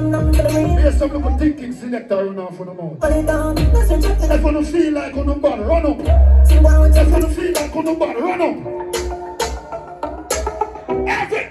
Here's some little thinking selector run off for the mouth. If you don't feel like on the body, run up. You don't feel like on the body, run up. Every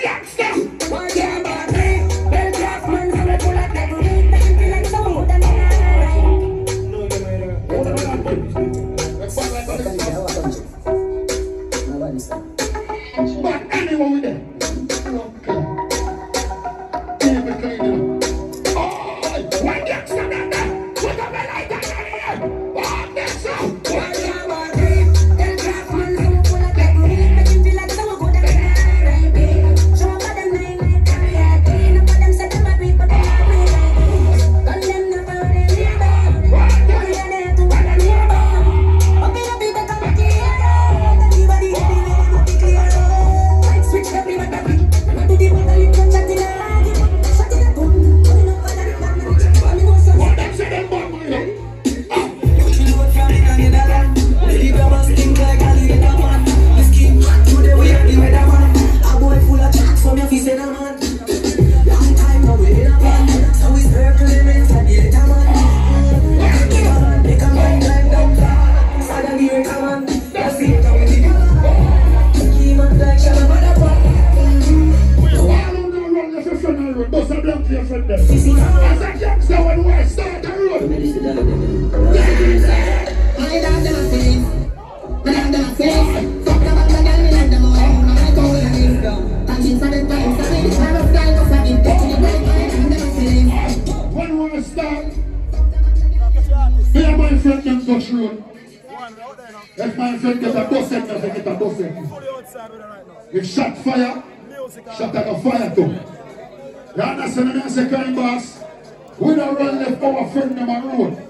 don't run left our friend them on road.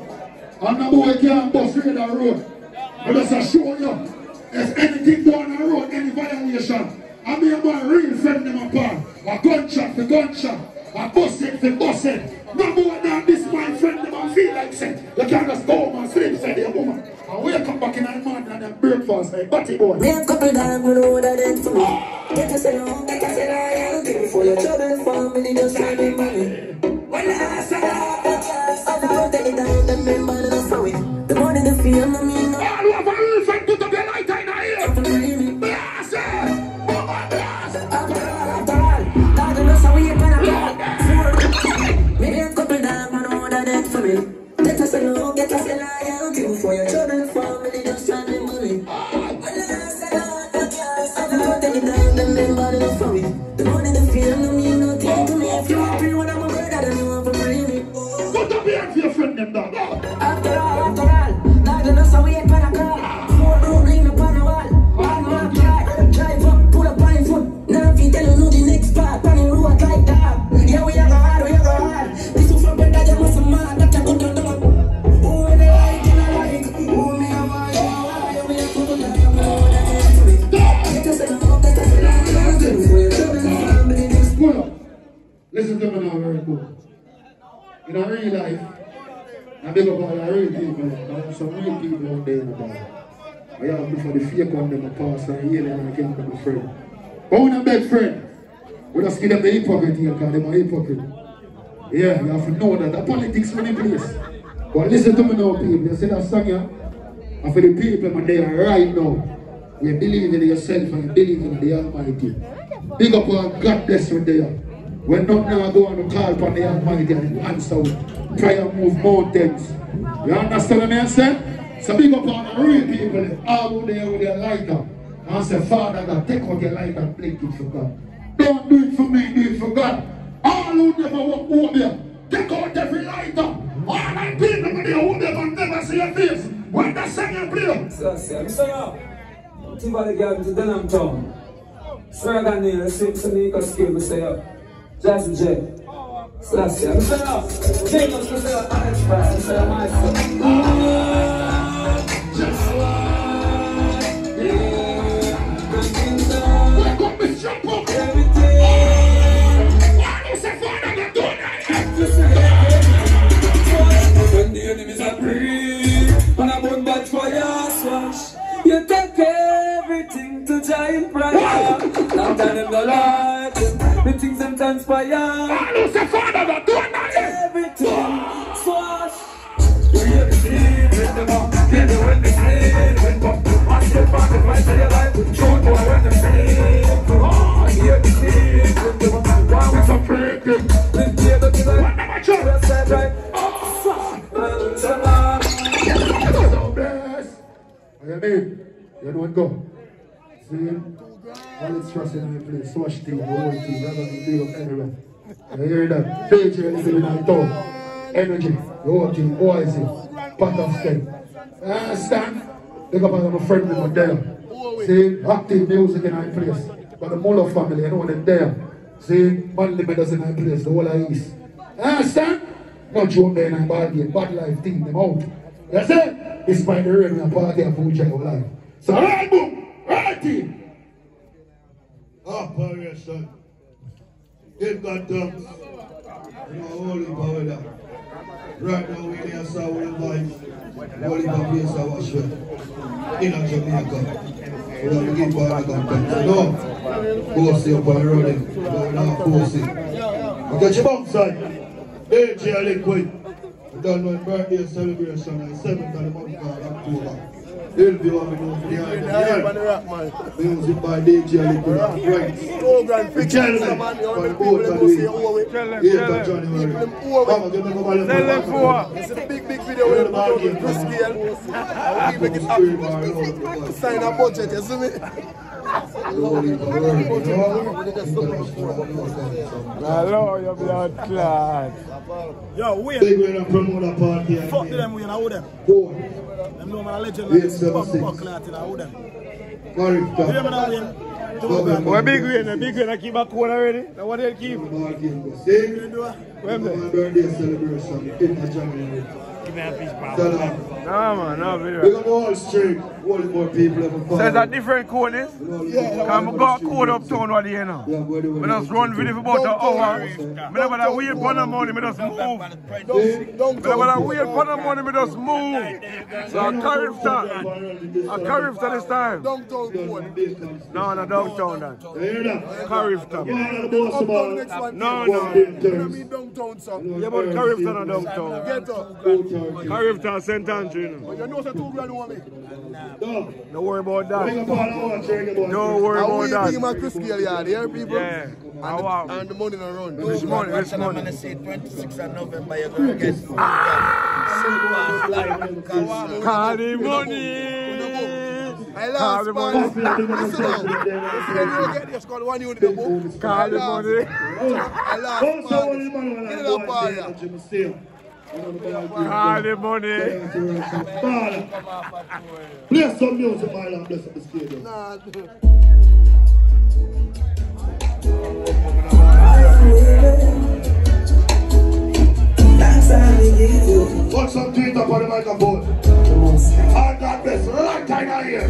And the boy can't bust the road. But just to show you, if anything go on the road, any violation, I mean my real friend them apart. A gunshot for gunshot, a bus it for bus it. No more than this my friend them and feel like say, you can't just go home and sleep, say the woman. And we come back in the morning and then breakfast, like batty boy. Me a couple dogs, we know that it's for me. Get us along, get us along. Give me for your trouble, family, just try me money. When I say I don't take down, then remember that I'm. The money, the fame, I mean. All have a real friend, put up your light in the ear. For me, Blast it! Bummer blast! after all, after all, dog, you know, so we ain't gonna. Me a couple we know that for me. Get us along, get us. Give me for your trouble, But a bad friend, we just give them the hypocrite here because them a hypocrite. Yeah, you have to know that the politics for the place. But listen to me now, people. You see that song here? And for the people man, they are right now. You believe in yourself and you believe in the Almighty. Big up our God bless you there. When not now go on to call upon the Almighty and answer with prayer move mountains. You understand what I'm saying? So big up on the real people all who there with their lighter. And say, Father God, take out your lighter and blink it for God. Don't do it for me, do it for God. All who never walk home there, take out every lighter. All my people who never never see your face. When the singing play. I'm saying up. Tivoli girl to Denham Town. Sragan Neil, Seneca Skill, we say up. Jazzy J. Selassie, I'm saying up. James, we say up. Alex Price, we say up. My son. enemies are free. And a bone bad fire swash. You take everything to giant pride. Now tell in the light. The things them transpire. I lose the father that do Everything swash. You hear the sleep, hit them up. Hear the wind, the sleep, wind bump. I see the father, the fight, say alive. Short boy, when the sleep. Oh, I hear the sleep, hit them up. Why we so freaking? Live here, don't you like? What am I trying? West side, right? Oh. You mean? You don't go. See? All it's trust in my place. So much team, the whole team, rather than deal up everywhere. You hear that? Faith is in my tongue. Energy, the whole team, OIC, part of step. You understand? Look up I'm a friend over there. See? Active music in my place. But the Muller family, you know them there. See? Manly medicine in my place, the whole of East. You understand? No joke there my bad game, bad life team, them out. You see? Despite the rain, are party of full child life. So, alright, boom! Alright, team! Operation. God thanks. You know, holy that. Right now, we here saw the vibes. Holy place our sweat. In a Jamaica. We to give God God thanks. No. Go see up on the road. No, no, go see. I got your bump side. AJ Liquid. We done one birthday celebration on the 7th of the month of October. He'll be the. Music by DJ Liquid. The fix. gentlemen, Man, you for know, the boat people of them go say, the wait. 8th of January. People them owe it. Mama, give me a couple of Tell them for. It's a big, big video where we put out with Chris Gayle. And we make it happen. Sign a budget, you see me? Holy word, you know? Hello, your blood clot. Yo, wait. Big way to promote a party. Fuck them, we know them. Four. Them know man a legend Eight, like this. seven, Fuck, six. fuck, like, you know them. Marifta. You hear me now, Wayne? Government. We're big win, a big win. I keep a code already. Now what they keep? Ball game go. See? Where am I? My birthday celebration, 8th of January. Give me a piece, pal. Tell them. No, man, no We video. got all straight. Only more people ever So it's a different code, this? Yeah, Come go code uptown, what do you know? Yeah, boy, they We just run video for about an hour. Me never that wait for the money, me just move. Me Don't never that wait for the money, me just move. So I carry that. I carry that this time. No, no, downtown that. You that? Carry You that. are the boss Uptown man. next one. No, no. You know terms. me downtown, son. Yeah, but carry that downtown. Get up. Go turkey. Carry that St. Andrew, you know. You know say two grand want me. No. Don't worry about that. up all our watch, ring about Don't worry about bring him that. a Chris Gayle yard, you people? Yeah. And I the, uh, and the money no run. This money, this I'm gonna say 26th of November, you're gonna get Call the money. I Call the money. Listen now. If you get this, call one unit the book. Call the money. I last Also, one of the man. man Get who it up, like of the the money. Play some music, my love. Bless up the stadium. Nah. Put some on the microphone. All God bless. Long time out here.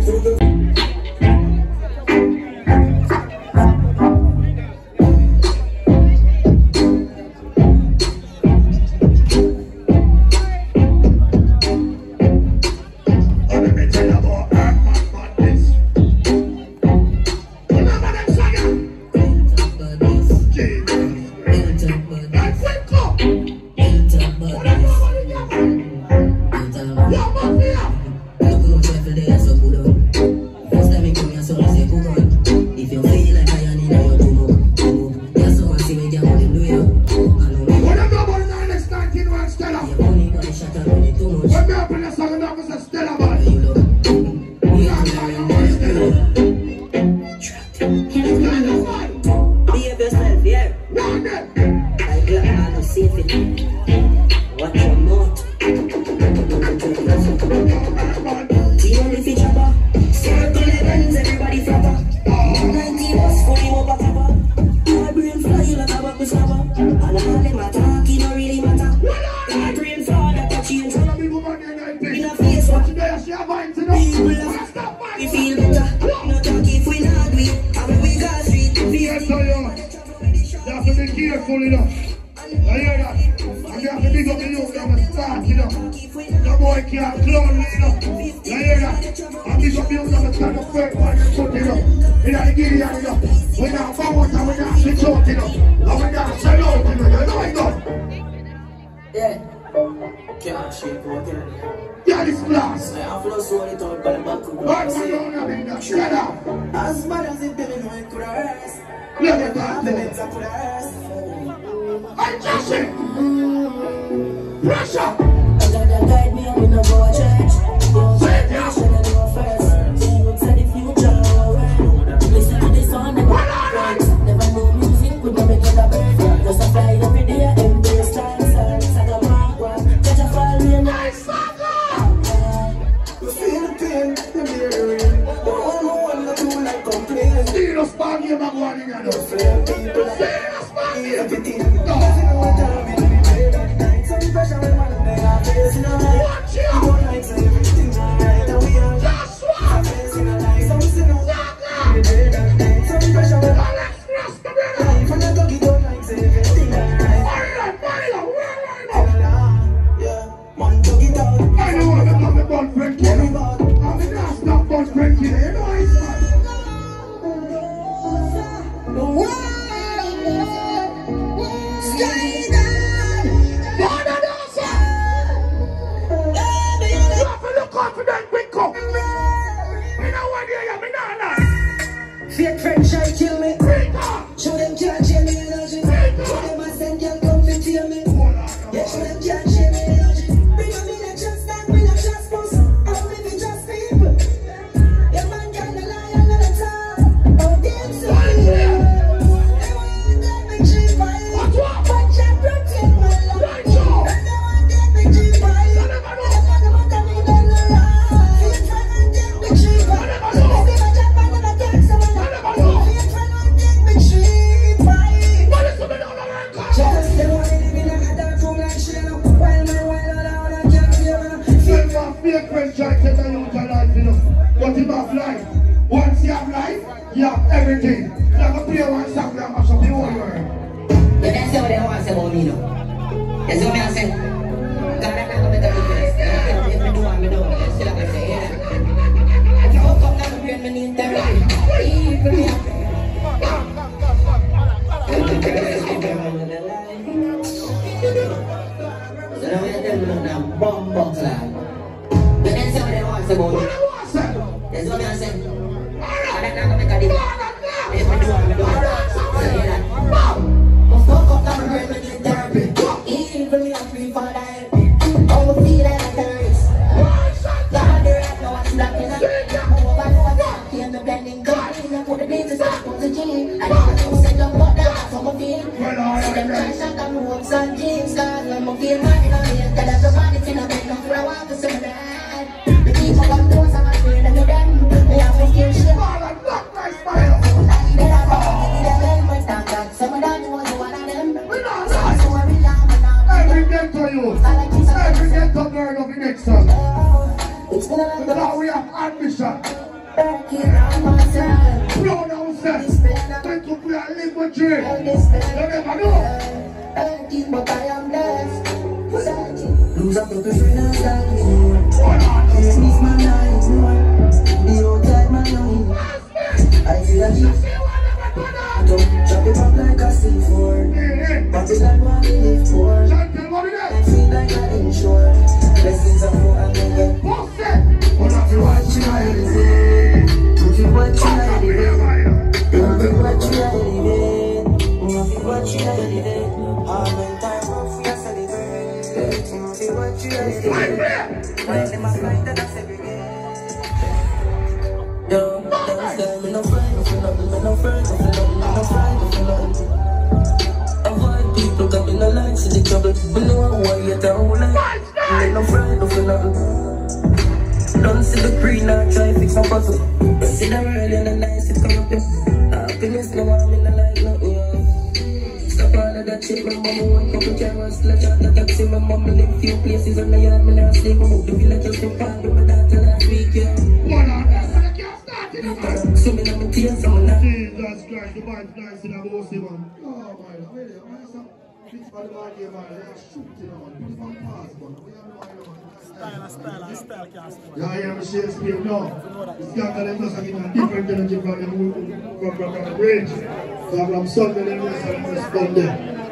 Let Jesus. Jesse. Pressure. Lord. Jesus Christ, the man's nice in a bossy man. Oh my I'm just a the man here, man. They are shooting. Put it on pass, man. We are the man, man. Style, style, style, cast. Yeah, I'm Shakespeare, no. A different energy from the from from the bridge. So from Sunday, they must.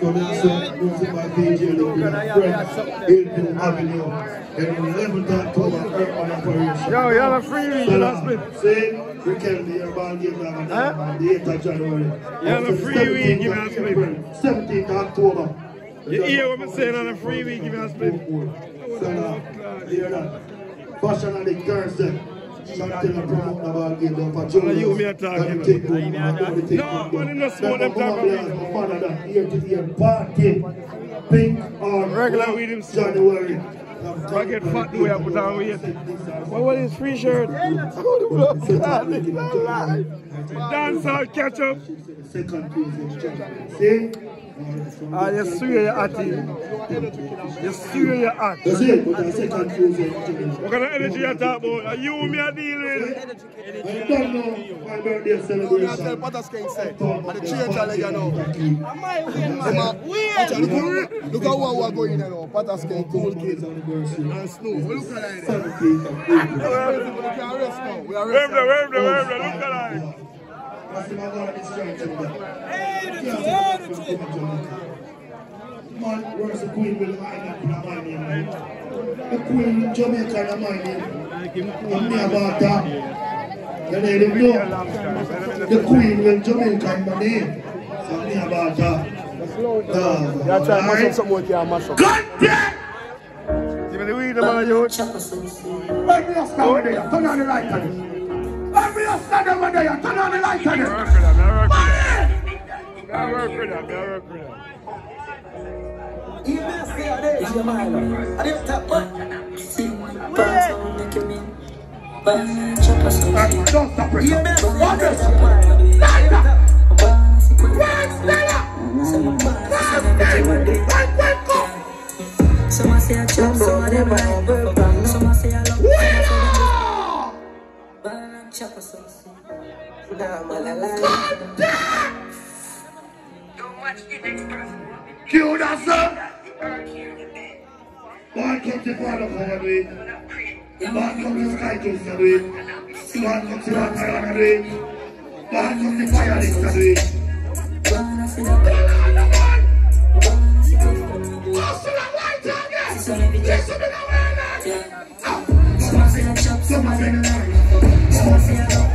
So that's music by DJ Avenue, and 11th October, Yo, y'all are free, you husband. See? We the urban the of January. Y'all are free, we give us 17th October. You hear what I'm saying on a free week, give us a split. Fashion on the Thursday. You. Pink Regular weed him. January. I get fat the way I put on weight. What was his free shirt? Dancehall catch up. Second. See? Ah, you swear you're at it. You swear at. It, but the second Tuesday. What kind of energy you talk about? Are you me a deal with? I don't know my birthday You tell celebration. Potters King say, and the change are like you know. Them a- Watch out, Look how who are going there now. Potters King, Cool Kids, and Snow. We look at. We can arrest now. We Wave arrest them, now. wave them, wave. Look at that. That's the man that is trying to do that. Man, where's the queen with the island in my name? The queen in Jamaica in my name. I'm near about that. You know, them know. The queen with Jamaica in my name. So I'm near about that. You try to mash up something we can mash up. Give me the weed, man, you. Let me just stand over there. Turn on the light on it. Me just stand over there. Turn on the light on I it. work for that, I work for that. I work for that, I work for that. Don't stop it. What is it? Light up. One Some say I chop, some of them like fuck. Some say I burn and chop or something. Nah, man, I like Kill that sir. God come to Father for the week. God come to Sky Coast for the week. God come to Rock Island for the week. God come to Fire Link for the week. burn and feel up. Burn and feel up. Some of it just- yeah. Some say I chop, some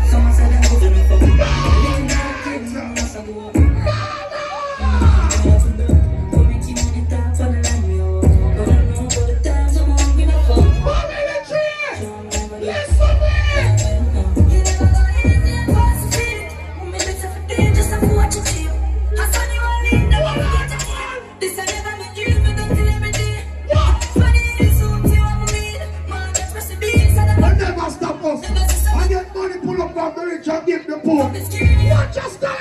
and give the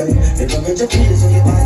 reason. They don't get your feelings when you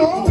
know.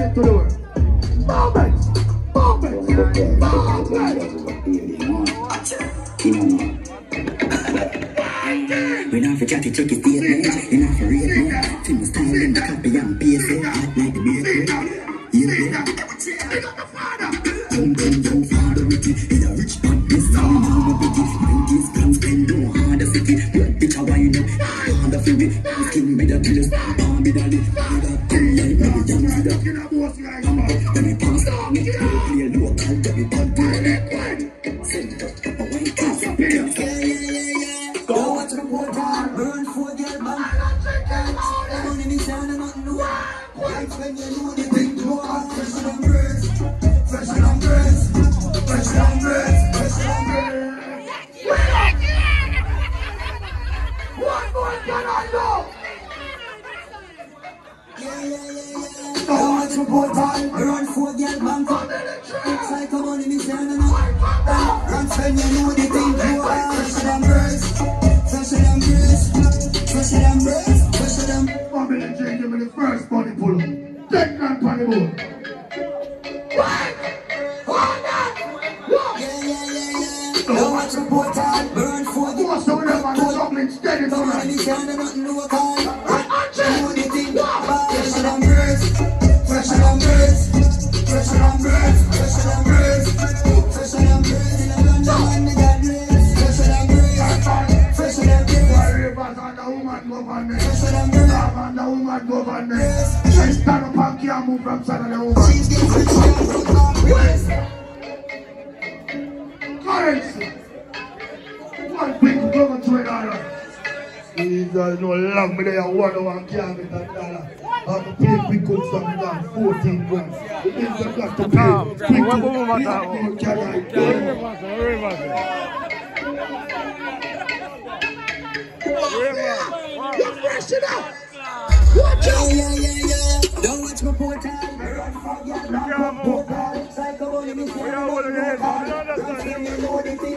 Already. Why you Christian? 14 grams. It means to pay fresh! Watch out! Yeah, yeah, yeah, yeah. Don't watch my poor time. Psycho, you know what it is. You?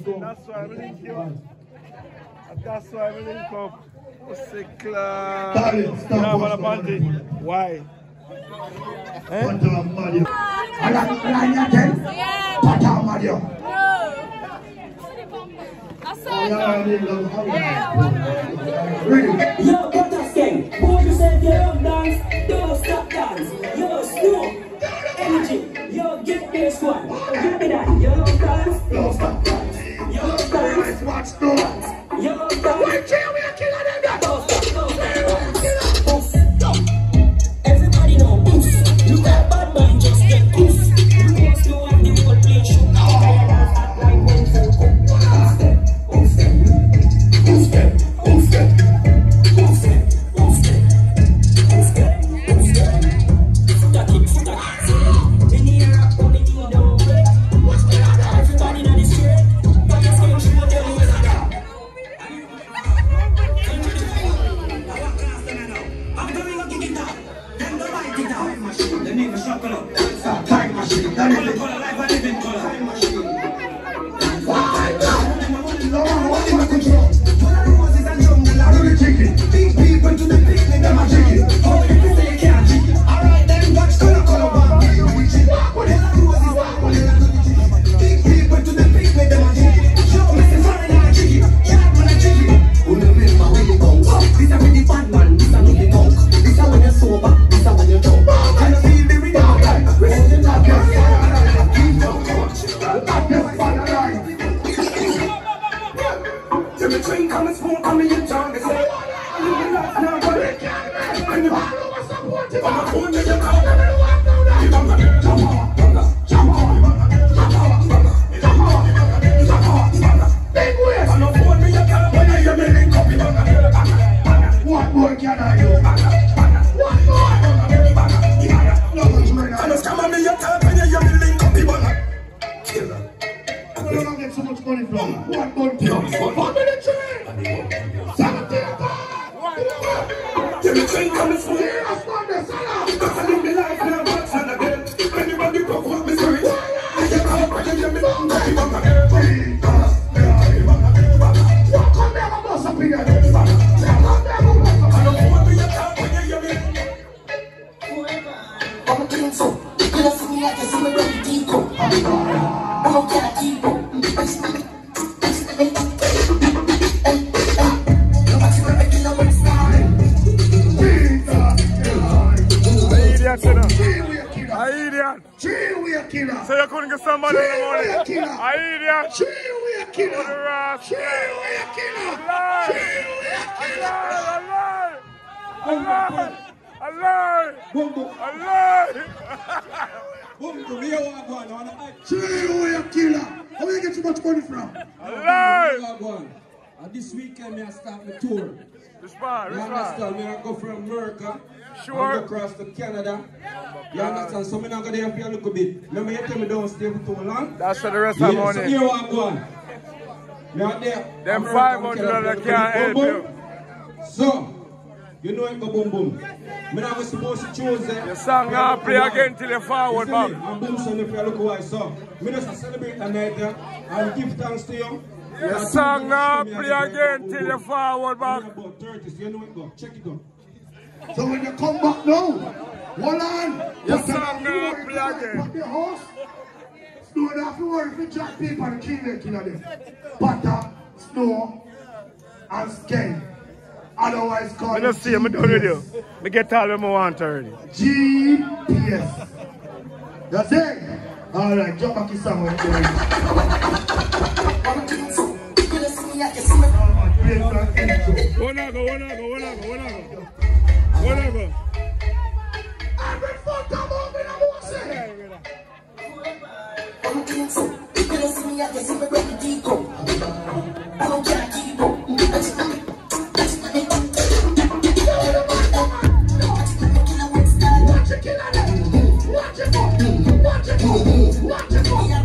Nan swavrelin kyon. Ata swavrelin kop. Ose klan. Nan wala bandi. Why? Ala nyaten. Pata amadyo. Yo, get us gang. Pull yourself, get up, dance. Don't stop dance. Yo, Snoop. Energy. Yo, get this one. Give me that. Yo, dance. Don't stop dance. Yo, guys, watch those. Yo, guys. Why can't we kill Shane coming school. Yeah, I'm the. Because I live my life now, but son again. Anybody provoke me, sorry. I get out, but you I'm not again. This weekend, me I start my tour. This part, You understand? Me I go from America. Sure. go across to Canada. You understand? So me not go there for a little bit. Remember you tell me don't stay for too long? That's for the rest of the Yeah, so here I'm going. Me there. Them America, 500 Canada, dollars can't help boom, you. boom. So, you know it go boom boom. Me not was supposed to choose it. Your song now play again till you forward You me? And boom son if you look why so. Me just celebrate a night and give thanks to you. Your And song two now play again till you you forward back. About 30, so you know it go. Check it out. So when you come back now, hold on. Your Put song that now floor play in again. the house. Snow don't have to worry if you jack people and kill them, kill them. Butter, snow, and skin. Otherwise called I just see me done with you. Me get all them I want already. GPS. That's it. All right, jump back in somewhere. One I go, one I go, one I go, one I go. One I go. Every foot I'm moving, I'm moving. Watch it, kill it. Watch it, watch it, watch it.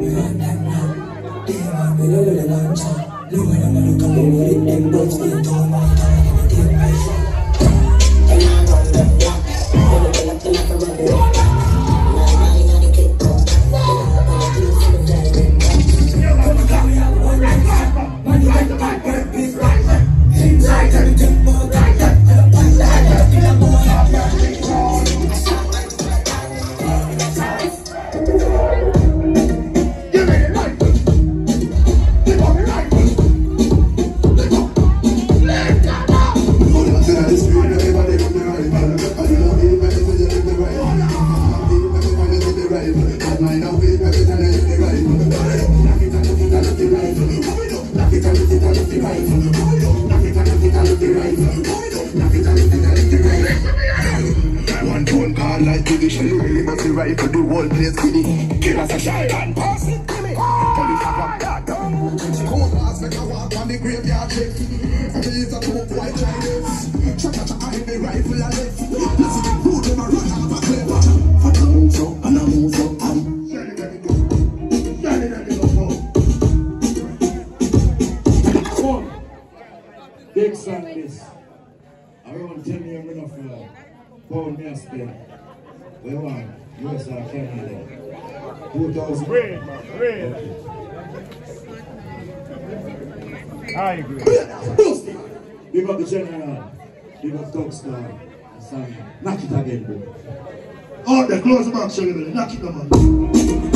Give It's red, man. Red. I agree. Oh, Big up the general. Big up Dogstar. Knock it again, bro. Oh, the close man, sugar. Knock it, again.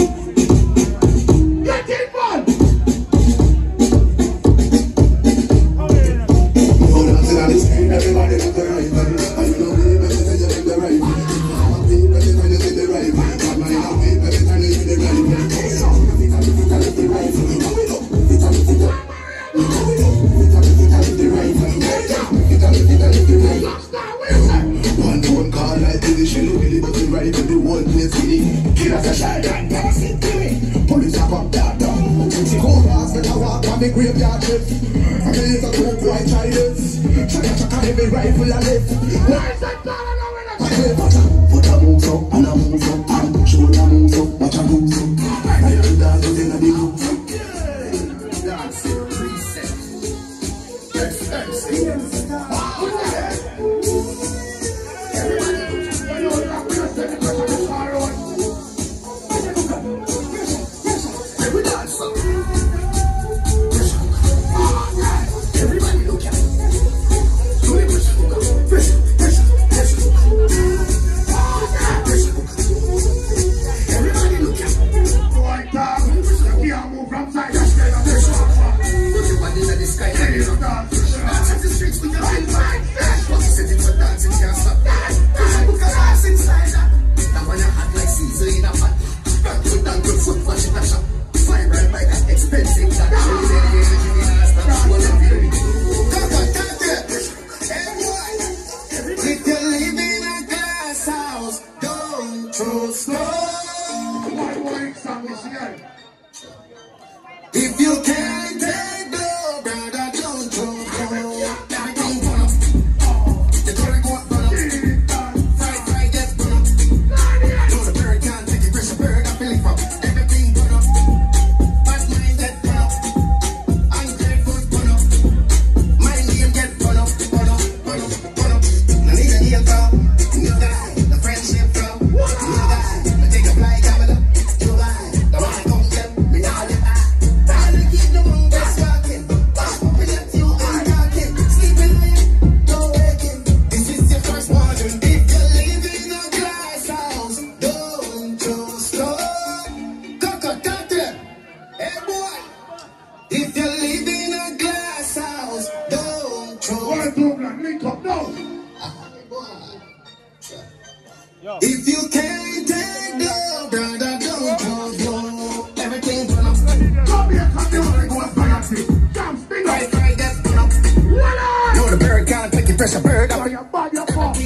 Fresh a burger, but you're bad, you're bad. Up.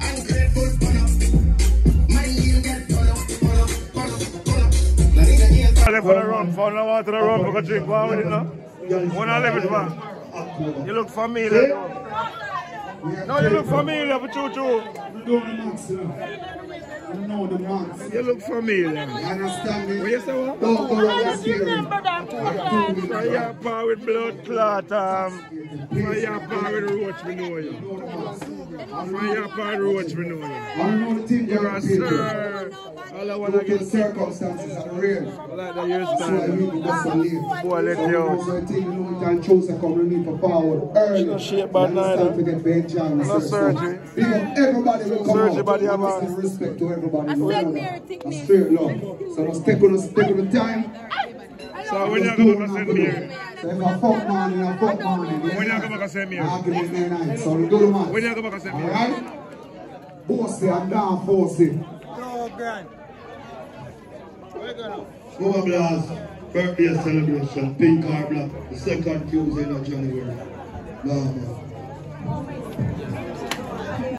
Ungrateful full up. You get full up, full up, full up, up. I'm going to run, You look familiar. No, you look familiar but choo-choo. You know the months. You look familiar. You understand me? What you say what? Don't go I just remember that. Fire with blood clot. Um, fire with roach, we know you. Fire with roach, we know you. I know the thing you're a sir. All I want to get circumstances are real. Like the years back. So I really just believe. Boy, let you. You know, you can choose to come to me for power early. No shit, but neither. No surgery. Because everybody will come out. Everybody have a respect to everybody. No matter. A straight love. So let's take on, take on the time. So when you're going to send me so if I fuck man and I fuck man When you're going to send me Argument there night. So we do the man. When you're to send me Alright? Bossy and down bossy. Go grand. Go blast birthday celebration, pink or black, the second Tuesday of January. No.